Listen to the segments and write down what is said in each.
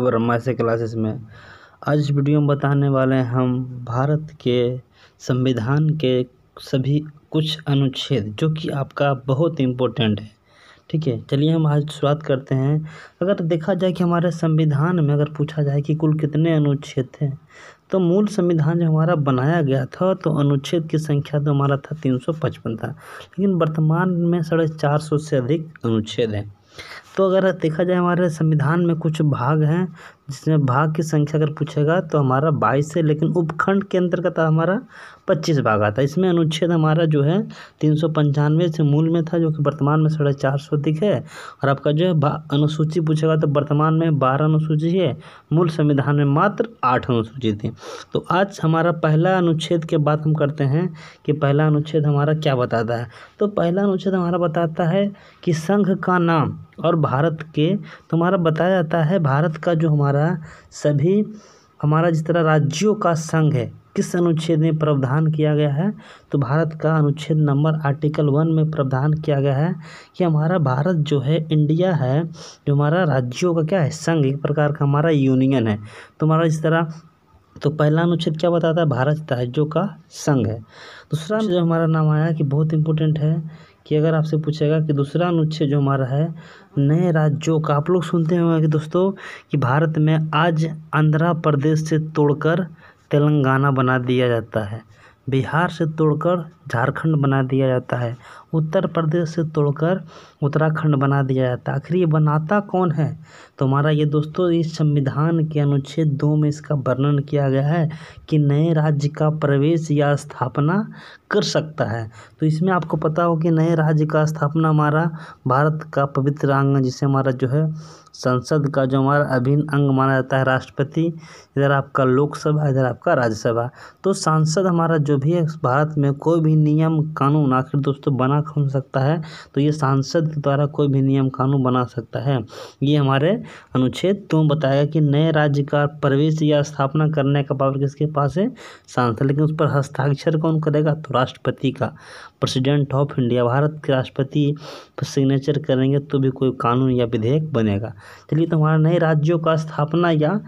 ब्रह्मा से क्लासेस में। आज इस वीडियो में बताने वाले हैं हम भारत के संविधान के सभी कुछ अनुच्छेद, जो कि आपका बहुत इम्पोर्टेंट है। ठीक है, चलिए हम आज शुरुआत करते हैं। अगर देखा जाए कि हमारे संविधान में अगर पूछा जाए कि कुल कितने अनुच्छेद थे तो मूल संविधान जो हमारा बनाया गया था तो अनुच्छेद की संख्या तो हमारा था तीन सौ पचपन था, लेकिन वर्तमान में साढ़े चार सौ से अधिक अनुच्छेद हैं। तो अगर देखा जाए हमारे संविधान में कुछ भाग हैं, जिसमें भाग की संख्या अगर पूछेगा तो हमारा बाईस है, लेकिन उपखंड के अंतर्गत हमारा पच्चीस भाग आता है। इसमें अनुच्छेद हमारा जो है, तीन सौ पंचानवे से मूल में था, जो कि वर्तमान में साढ़े चार सौ अधिक है, और आपका जो है अनुसूची पूछेगा तो वर्तमान में बारह अनुसूची है, मूल संविधान में मात्र आठ अनुसूची थी। तो आज हमारा पहला अनुच्छेद के बाद हम करते हैं कि पहला अनुच्छेद हमारा क्या बताता है। तो पहला अनुच्छेद हमारा बताता है कि संघ का नाम और भारत के तो हमारा बताया जाता है, भारत का जो हमारा सभी, हमारा जिस तरह राज्यों का संघ है, किस अनुच्छेद में प्रावधान किया गया है तो भारत का अनुच्छेद नंबर आर्टिकल वन में प्रावधान किया गया है कि हमारा भारत जो है, इंडिया है, जो हमारा राज्यों का क्या है, संघ, एक प्रकार का हमारा यूनियन है। तो हमारा इस तरह तो पहला अनुच्छेद क्या बताता है, भारत राज्यों का संघ है। दूसरा जो हमारा नाम आया कि बहुत इंपॉर्टेंट है कि अगर आपसे पूछेगा कि दूसरा अनुच्छेद जो हमारा है, नए राज्यों का, आप लोग सुनते होंगे कि दोस्तों कि भारत में आज आंध्र प्रदेश से तोड़कर तेलंगाना बना दिया जाता है, बिहार से तोड़कर झारखंड बना दिया जाता है उत्तर प्रदेश से तोड़कर उत्तराखंड बना दिया जाता आखिर ये बनाता कौन है? तो हमारा ये दोस्तों, इस संविधान के अनुच्छेद दो में इसका वर्णन किया गया है कि नए राज्य का प्रवेश या स्थापना कर सकता है। तो इसमें आपको पता हो कि नए राज्य का स्थापना हमारा भारत का पवित्र अंग जिसे हमारा जो है संसद का जो हमारा अभिन्न अंग माना जाता है, राष्ट्रपति, इधर आपका लोकसभा, इधर आपका राज्यसभा। तो सांसद हमारा जो भी है, भारत में कोई भी नियम, कानून, आखिर दोस्तों बना कौन सकता है तो ये सांसद द्वारा कोई भी नियम कानून बना सकता है। ये हमारे अनुच्छेद तो बताया कि नए राज्य का प्रवेश या स्थापना करने का पावर किसके पास है? सांसद। लेकिन उस पर हस्ताक्षर कौन करेगा? तो राष्ट्रपति का। प्रेसिडेंट ऑफ़ इंडिया, भारत के राष्ट्रपति सिग्नेचर करेंगे तो भी कोई कानून या विधेयक बनेगा। चलिए तो हमारा नए राज्यों का स्थापना या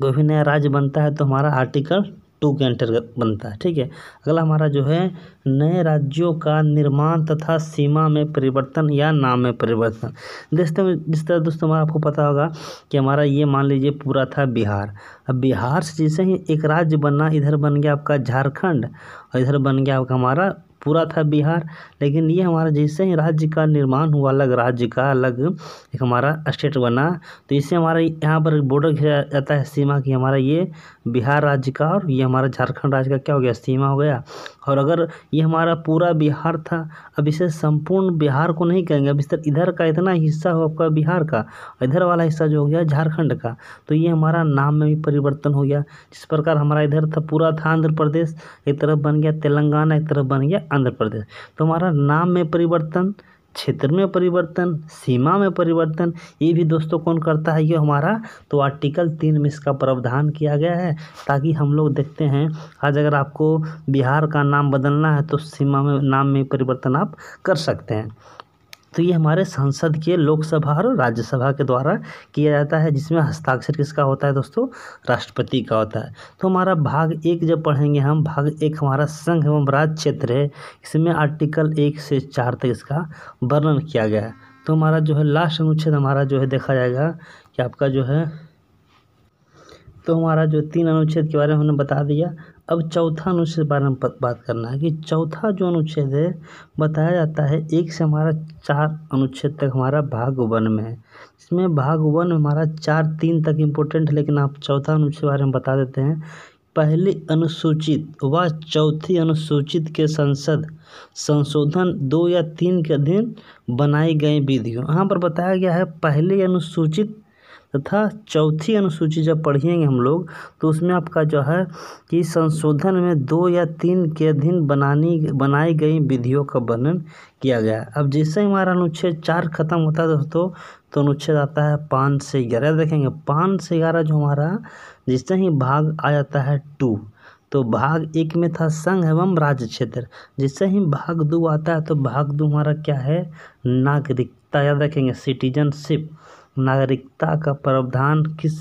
कोई भी नया राज्य बनता है तो हमारा आर्टिकल टू के अंतर्गत बनता है, ठीक है? अगला हमारा जो है, नए राज्यों का निर्माण तथा सीमा में परिवर्तन या नाम में परिवर्तन। देखते हैं जिस तरह दोस्तों हमारा आपको पता होगा कि हमारा ये मान लीजिए पूरा था बिहार। अब बिहार से जैसे ही एक राज्य बना, इधर बन गया आपका झारखंड और इधर बन गया आपका हमारा पूरा था बिहार। लेकिन ये हमारा जैसे ही राज्य का निर्माण हुआ, अलग राज्य का, अलग एक हमारा स्टेट बना तो इससे हमारा यहाँ पर बॉर्डर घिरा जाता है सीमा की, हमारा ये बिहार राज्य का और ये हमारा झारखंड राज्य का क्या हो गया? सीमा हो गया। और अगर ये हमारा पूरा बिहार था, अब इसे संपूर्ण बिहार को नहीं कहेंगे। अब तरह इधर का इतना हिस्सा हो आपका बिहार का, इधर वाला हिस्सा जो हो गया झारखंड का तो ये हमारा नाम में भी परिवर्तन हो गया। जिस प्रकार हमारा इधर था, पूरा था आंध्र प्रदेश, एक तरफ़ बन गया तेलंगाना, एक तरफ़ बन गया आंध्र प्रदेश। तो हमारा नाम में परिवर्तन क्षेत्र में परिवर्तन, सीमा में परिवर्तन, ये भी दोस्तों कौन करता है? ये हमारा तो आर्टिकल तीन में इसका प्रावधान किया गया है, ताकि हम लोग देखते हैं। आज अगर आपको बिहार का नाम बदलना है तो सीमा में, नाम में परिवर्तन आप कर सकते हैं। तो ये हमारे संसद के लोकसभा और राज्यसभा के द्वारा किया जाता है, जिसमें हस्ताक्षर किसका होता है दोस्तों? राष्ट्रपति का होता है। तो हमारा भाग एक जब पढ़ेंगे हम, भाग एक हमारा संघ एवं राज्य क्षेत्र है, इसमें आर्टिकल एक से चार तक इसका वर्णन किया गया है। तो हमारा जो है लास्ट अनुच्छेद हमारा जो है देखा जाएगा कि आपका जो है तो हमारा जो तीन अनुच्छेद के बारे में हमने बता दिया। अब चौथा अनुच्छेद बारे में बात करना है कि चौथा जो अनुच्छेद है, बताया जाता है एक से हमारा चार अनुच्छेद तक हमारा भाग वन में है। इसमें भाग वन में हमारा चार तीन तक इम्पोर्टेंट है, लेकिन आप चौथा अनुच्छेद बारे में बता देते हैं। पहली अनुसूचित व चौथी अनुसूचित के संसद संशोधन दो या तीन के अधीन बनाई गई विधियों। यहाँ पर बताया गया है, पहली अनुसूचित तथा चौथी अनुसूची जब पढ़ेंगे हम लोग तो उसमें आपका जो है कि संशोधन में दो या तीन के अधीन बनानी, बनाई गई विधियों का वर्णन किया गया अब जैसे ही हमारा अनुच्छेद चार खत्म होता है दोस्तों तो अनुच्छेद आता है पाँच से ग्यारह। देखेंगे, पाँच से ग्यारह जो हमारा जिससे ही भाग आ जाता है टू तो भाग एक में था संघ एवं राज्य क्षेत्र। जिससे ही भाग दो आता है तो भाग दो हमारा क्या है? नागरिकता। याद रखेंगे, सिटीजनशिप। नागरिकता का प्रावधान किस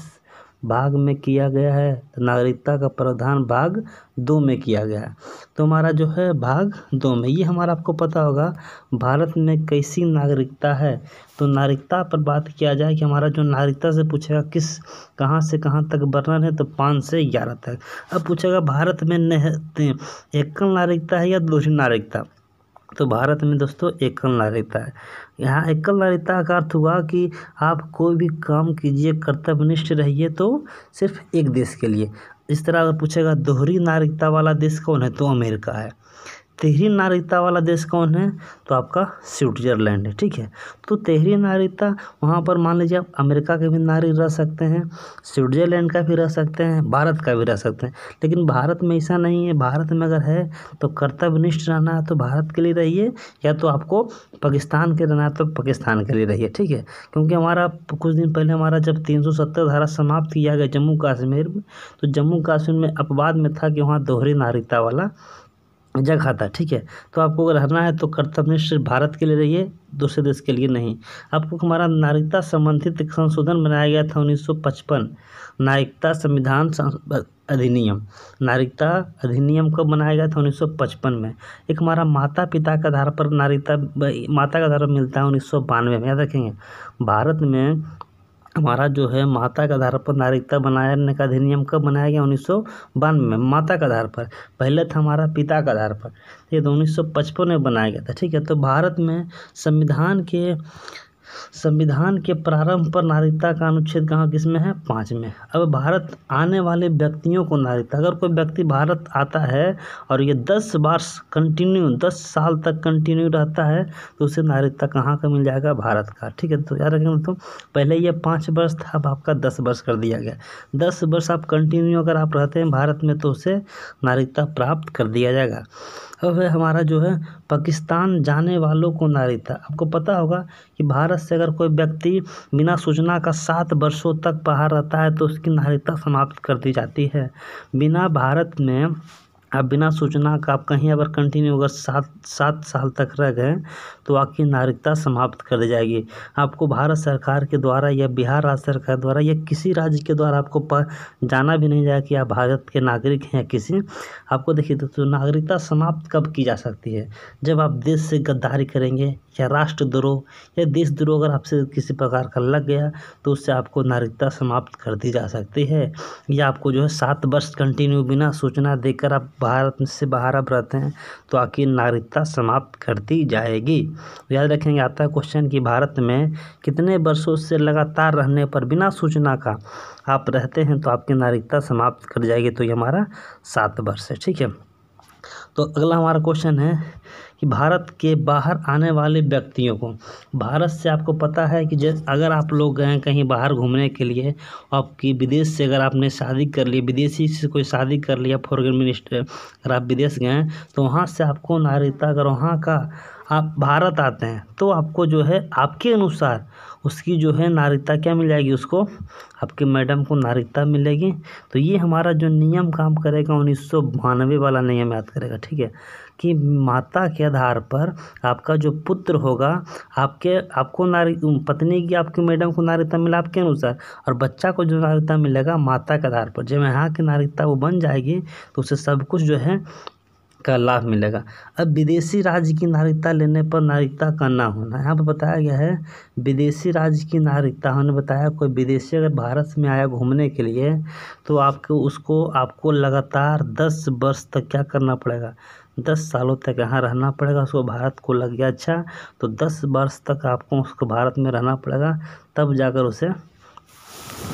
भाग में किया गया है? नागरिकता का प्रावधान भाग दो में किया गया है। तो हमारा जो है भाग दो में, ये हमारा आपको पता होगा, भारत में कैसी नागरिकता है? तो नागरिकता पर बात किया जाए कि हमारा जो नागरिकता से पूछेगा किस, कहाँ से कहाँ तक वर्णन है तो पाँच से ग्यारह तक। अब पूछेगा, भारत में एकल नागरिकता है या दूसरी नागरिकता? तो भारत में दोस्तों एकल नागरिकता है। यहाँ एकल नागरिकता का अर्थ हुआ कि आप कोई भी काम कीजिए, कर्तव्यनिष्ठ रहिए तो सिर्फ़ एक देश के लिए। इस तरह अगर पूछेगा दोहरी नागरिकता वाला देश कौन है तो अमेरिका है। तेहरी नागरिकता वाला देश कौन है? तो आपका स्विट्ज़रलैंड है, ठीक है? तो तेहरी नागरिकता वहाँ पर मान लीजिए आप अमेरिका के भी नागरिक रह सकते हैं, स्विट्ज़रलैंड का भी रह सकते हैं, भारत का भी रह सकते हैं। लेकिन भारत में ऐसा नहीं है। भारत में अगर है तो कर्तव्यनिष्ठ रहना है तो भारत के लिए रहिए, या तो आपको पाकिस्तान के रहना है तो पाकिस्तान के लिए रहिए, ठीक है? क्योंकि हमारा कुछ दिन पहले हमारा जब तीन सौ सत्तर धारा समाप्त किया गया जम्मू कश्मीर में तो जम्मू कश्मीर में अपवाद में था कि वहाँ दोहरी नागरिकता वाला जगह था ठीक है? तो आपको अगर रहना है तो कर्तव्य सिर्फ़ भारत के लिए रहिए, दूसरे देश के लिए नहीं। आपको हमारा नागरिकता संबंधित एक संशोधन बनाया गया था उन्नीस सौ पचपन, नागरिकता संविधान अधिनियम। नागरिकता अधिनियम कब बनाया गया था उन्नीस सौ पचपन में? एक हमारा माता पिता के आधार पर नागरिकता, माता के आधार पर मिलता है उन्नीस सौ बानवे में, याद रखेंगे। भारत में हमारा जो है माता के आधार पर नागरिकता बनाने का अधिनियम कब बनाया गया? उन्नीस सौ बानवे में, माता के आधार पर। पहले था हमारा पिता के आधार पर। ये तो उन्नीस सौ पचपन में बनाया गया था, ठीक है? तो भारत में संविधान के संविधान के प्रारंभ पर नागरिकता का अनुच्छेद कहाँ किसमें है? पाँच में अब भारत आने वाले व्यक्तियों को नागरिकता, अगर कोई व्यक्ति भारत आता है और ये दस बार कंटिन्यू दस साल तक कंटिन्यू रहता है तो उसे नागरिकता कहाँ का मिल जाएगा? भारत का। ठीक है तो याद रखेंगे तो पहले ये पाँच वर्ष था, अब आपका दस वर्ष कर दिया गया। दस वर्ष आप कंटिन्यू अगर आप रहते हैं भारत में तो उसे नागरिकता प्राप्त कर दिया जाएगा। अब हमारा जो है, पाकिस्तान जाने वालों को नागरिकता। आपको पता होगा कि भारत से अगर कोई व्यक्ति बिना सूचना का सात वर्षों तक बाहर रहता है तो उसकी नागरिकता समाप्त कर दी जाती है। बिना भारत में आप बिना सूचना का, आप कहीं अगर कंटिन्यू अगर सात सात साल तक रह गए तो आपकी नागरिकता समाप्त कर दी जाएगी। आपको भारत सरकार के द्वारा या बिहार राज्य सरकार द्वारा या किसी राज्य के द्वारा आपको जाना भी नहीं जाएगा कि आप भारत के नागरिक हैं या किसी। आपको देखिए तो नागरिकता समाप्त कब की जा सकती है? जब आप देश से गद्दारी करेंगे या राष्ट्रद्रोह या देशद्रोह अगर आपसे किसी प्रकार का लग गया तो उससे आपको नागरिकता समाप्त कर दी जा सकती है। या आपको जो है सात वर्ष कंटिन्यू बिना सूचना देकर आप भारत से बाहर आप रहते हैं तो आपकी नागरिकता समाप्त कर दी जाएगी। याद रखेंगे आता है क्वेश्चन कि भारत में कितने वर्षों से लगातार रहने पर बिना सूचना का आप रहते हैं तो आपकी नागरिकता समाप्त कर जाएगी। तो ये हमारा सात वर्ष है, ठीक है? तो अगला हमारा क्वेश्चन है कि भारत के बाहर आने वाले व्यक्तियों को, भारत से आपको पता है कि जैसे अगर आप लोग गए कहीं बाहर घूमने के लिए, आपकी विदेश से अगर आपने शादी कर ली, विदेशी से कोई शादी कर लिया फॉरन मिनिस्टर अगर आप विदेश गए तो वहाँ से आपको नागरिकता, अगर वहाँ का आप भारत आते हैं तो आपको जो है आपके अनुसार उसकी जो है नागरिकता क्या मिल जाएगी उसको? आपके मैडम को नागरिकता मिलेगी। तो ये हमारा जो नियम काम करेगा, उन्नीस सौ बानवे वाला नियम याद करेगा, ठीक है? कि माता के आधार पर आपका जो पुत्र होगा, आपके, आपको नारी पत्नी की, आपकी मैडम को नागरिकता मिला आपके अनुसार, और बच्चा को जो नागरिकता मिलेगा माता के आधार पर। जब यहाँ की नागरिकता वो बन जाएगी तो उसे सब कुछ जो है का लाभ मिलेगा। अब विदेशी राज्य की नागरिकता लेने पर नागरिकता का ना होना। यहाँ पर बताया गया है, विदेशी राज्य की नागरिकता हमने बताया, कोई विदेशी अगर भारत में आया घूमने के लिए तो आपको उसको, आपको लगातार दस वर्ष तक क्या करना पड़ेगा? दस सालों तक यहाँ रहना पड़ेगा, उसको भारत को लग गया। अच्छा तो दस वर्ष तक आपको उसको भारत में रहना पड़ेगा, तब जाकर उसे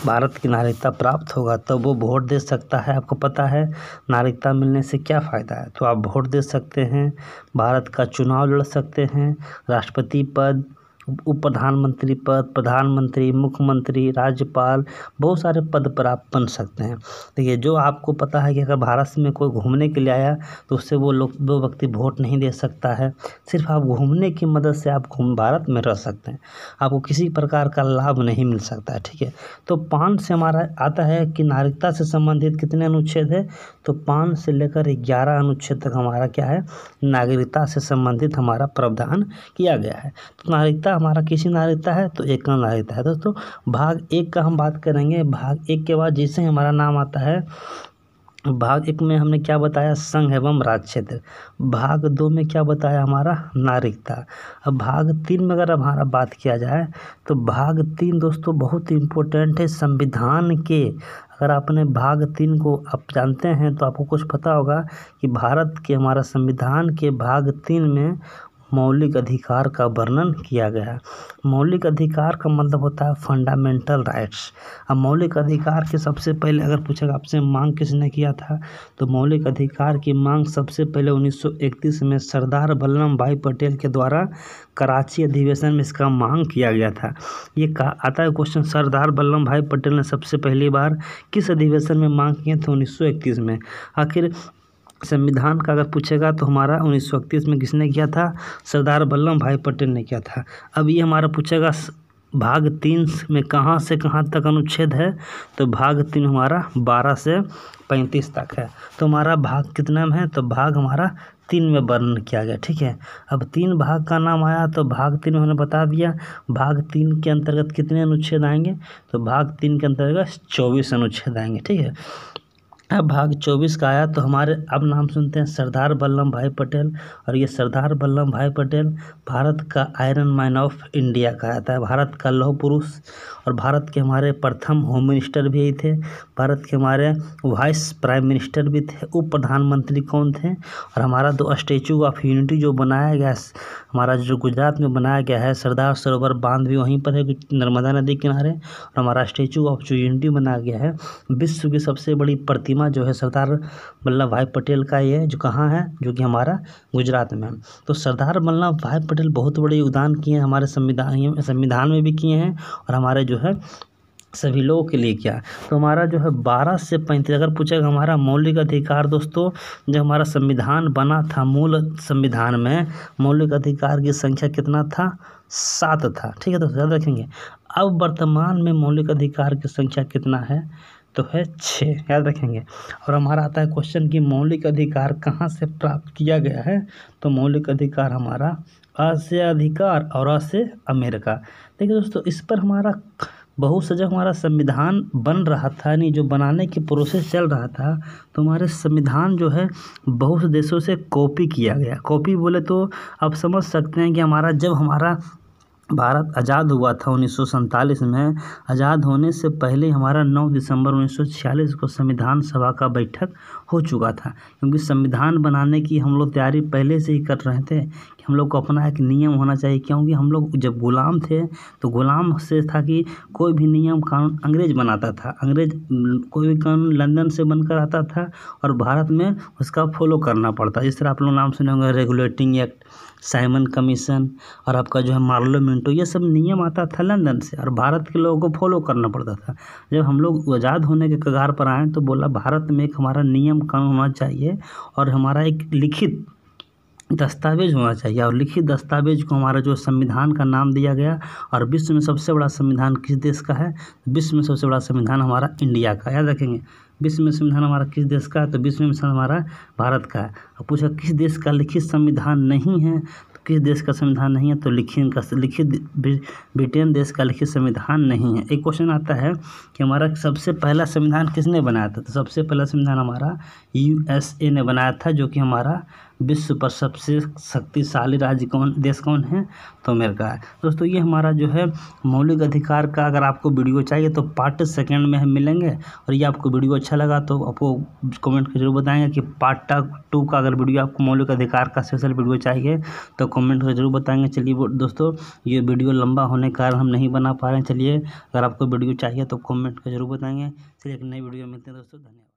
भारत की नागरिकता प्राप्त होगा तब वो वोट दे सकता है। आपको पता है, नागरिकता मिलने से क्या फ़ायदा है? तो आप वोट दे सकते हैं, भारत का चुनाव लड़ सकते हैं, राष्ट्रपति पद उप प्रधानमंत्री पद, प्रधानमंत्री, मुख्यमंत्री, राज्यपाल, बहुत सारे पद पर आप बन सकते हैं। देखिए, जो आपको पता है कि अगर भारत में कोई घूमने के लिए आया तो उससे वो लोग, वो व्यक्ति वोट नहीं दे सकता है। सिर्फ़ आप घूमने की मदद से आप घूम, भारत में रह सकते हैं। आपको किसी प्रकार का लाभ नहीं मिल सकता है, ठीक है? तो पाँच से हमारा आता है कि नागरिकता से संबंधित कितने अनुच्छेद है? तो पाँच से लेकर ग्यारह अनुच्छेद तक हमारा क्या है? नागरिकता से संबंधित हमारा प्रावधान किया गया है। तो नागरिकता हमारा किसी नागरिकता है तो एक का नागरिकता है। दोस्तों, भाग एक का हम बात करेंगे। भाग एक के बाद जैसे हमारा नाम आता है, भाग एक में हमने क्या बताया? संघ एवं राज क्षेत्र। भाग दो में क्या बताया हमारा? नागरिकता। अब भाग तीन में अगर हमारा बात किया जाए तो भाग तीन दोस्तों बहुत इम्पोर्टेंट है। संविधान के, अगर आपने भाग तीन को आप जानते हैं तो आपको कुछ पता होगा कि भारत के हमारा संविधान के भाग तीन में मौलिक अधिकार का वर्णन किया गया। है मौलिक अधिकार का मतलब होता है फंडामेंटल राइट्स अब मौलिक अधिकार के सबसे पहले अगर पूछेगा आपसे, मांग किसने किया था? तो मौलिक अधिकार की मांग सबसे पहले 1931 में सरदार वल्लभ भाई पटेल के द्वारा कराची अधिवेशन में इसका मांग किया गया था। ये कहा, आता है क्वेश्चन सरदार वल्लभ भाई पटेल ने सबसे पहली बार किस अधिवेशन में मांग किए थे उन्नीस सौ इकतीस में। आखिर संविधान का अगर पूछेगा तो हमारा उन्नीस सौ इकतीस में किसने किया था? सरदार वल्लभ भाई पटेल ने किया था। अब ये हमारा पूछेगा, भाग तीन में कहाँ से कहाँ तक अनुच्छेद है? तो भाग तीन हमारा बारह से पैंतीस तक है। तो हमारा भाग कितना में है? तो भाग हमारा तीन में वर्णन किया गया, ठीक है? अब तीन भाग का नाम आया तो भाग तीन मैंने बता दिया। भाग तीन के अंतर्गत कितने अनुच्छेद आएँगे? तो भाग तीन के अंतर्गत चौबीस अनुच्छेद आएँगे, ठीक है? अब भाग चौबीस का आया तो हमारे अब नाम सुनते हैं सरदार वल्लभ भाई पटेल। और ये सरदार वल्लभ भाई पटेल भारत का आयरन मैन ऑफ़ इंडिया कहा जाता है भारत का लौह पुरुष और भारत के हमारे प्रथम होम मिनिस्टर भी थे। भारत के हमारे वाइस प्राइम मिनिस्टर भी थे। उप प्रधानमंत्री कौन थे? और हमारा दो स्टेचू ऑफ़ यूनिटी जो बनाया गया हमारा जो गुजरात में बनाया गया है, सरदार सरोवर बाँध भी वहीं पर है, नर्मदा नदी किनारे। और हमारा स्टेचू ऑफ़ जो यूनिटी बनाया गया है। विश्व की सबसे बड़ी प्रतिमा जो है सरदार वल्लभ भाई पटेल का ये जो कहाँ है, जो कि हमारा गुजरात में तो सरदार वल्लभ भाई पटेल बहुत बड़े योगदान किए हैं, हमारे संविधान संविधान में भी किए हैं और हमारे जो है सभी लोगों के लिए क्या तो हमारा जो है बारह से पैंतीस, अगर पूछेगा हमारा मौलिक अधिकार दोस्तों, जब हमारा संविधान बना था, मूल संविधान में, मौलिक अधिकार की संख्या कितना था? सात था। ठीक है दोस्तों, याद रखेंगे। अब वर्तमान में मौलिक अधिकार की संख्या कितना है? तो है छः, याद रखेंगे। और हमारा आता है क्वेश्चन कि मौलिक अधिकार कहाँ से प्राप्त किया गया है? तो मौलिक अधिकार हमारा अ से अधिकार और अ अमेरिका। देखिए दोस्तों, इस पर हमारा बहुत से जब हमारा संविधान बन रहा था, यानी जो बनाने की प्रोसेस चल रहा था तो हमारे संविधान जो है बहुत से देशों से कॉपी किया गया। कॉपी बोले तो आप समझ सकते हैं कि हमारा, जब हमारा भारत आज़ाद हुआ था उन्नीस सौ सैंतालीस में। आज़ाद होने से पहले हमारा 9 दिसंबर 1946 को संविधान सभा का बैठक हो चुका था, क्योंकि संविधान बनाने की हम लोग तैयारी पहले से ही कर रहे थे कि हम लोग को अपना एक नियम होना चाहिए। क्योंकि हम लोग जब गुलाम थे तो गुलाम से था कि कोई भी नियम कानून अंग्रेज़ बनाता था। अंग्रेज़, कोई भी कानून लंदन से बनकर आता था और भारत में उसका फॉलो करना पड़ता। जिस तरह आप लोग नाम सुने होंगे, रेगुलेटिंग एक्ट, साइमन कमीशन और आपका जो है मार्लो मिंटो ये सब नियम आता था लंदन से और भारत के लोगों को फॉलो करना पड़ता था। जब हम लोग आज़ाद होने के कगार पर आए तो बोला, भारत में एक हमारा नियम कानून होना चाहिए और हमारा एक लिखित दस्तावेज़ होना चाहिए। और लिखित दस्तावेज़ को हमारा जो संविधान का नाम दिया गया और विश्व में सबसे बड़ा संविधान किस देश का है? विश्व में सबसे बड़ा संविधान हमारा इंडिया का याद रखेंगे, विश्व में संविधान हमारा किस देश का है? तो विश्व में संविधान हमारा भारत का है। और पूछा, किस देश का लिखित संविधान नहीं है? किस देश का संविधान नहीं है तो लिखित का लिखित ब्रिटेन देश का लिखित संविधान नहीं है। एक क्वेश्चन आता है कि हमारा सबसे पहला संविधान किसने बनाया था? तो सबसे पहला संविधान हमारा यूएसए ने बनाया था, जो कि हमारा विश्व पर सबसे शक्तिशाली राज्य कौन, देश कौन है? तो अमेरिका है। दोस्तों, ये हमारा जो है मौलिक अधिकार का अगर आपको वीडियो चाहिए तो पार्ट सेकेंड में हम मिलेंगे। और ये आपको वीडियो अच्छा लगा तो आपको कमेंट कर ज़रूर बताएँगे कि पार्ट टू का अगर वीडियो आपको मौलिक अधिकार का स्पेशल वीडियो चाहिए तो कमेंट कर ज़रूर बताएँगे। चलिए दोस्तों, ये वीडियो लंबा होने के कारण हम नहीं बना पा रहे हैं। चलिए, अगर आपको वीडियो चाहिए तो कमेंट कर ज़रूर बताएँगे। चलिए, एक नई वीडियो मिलते हैं दोस्तों, धन्यवाद।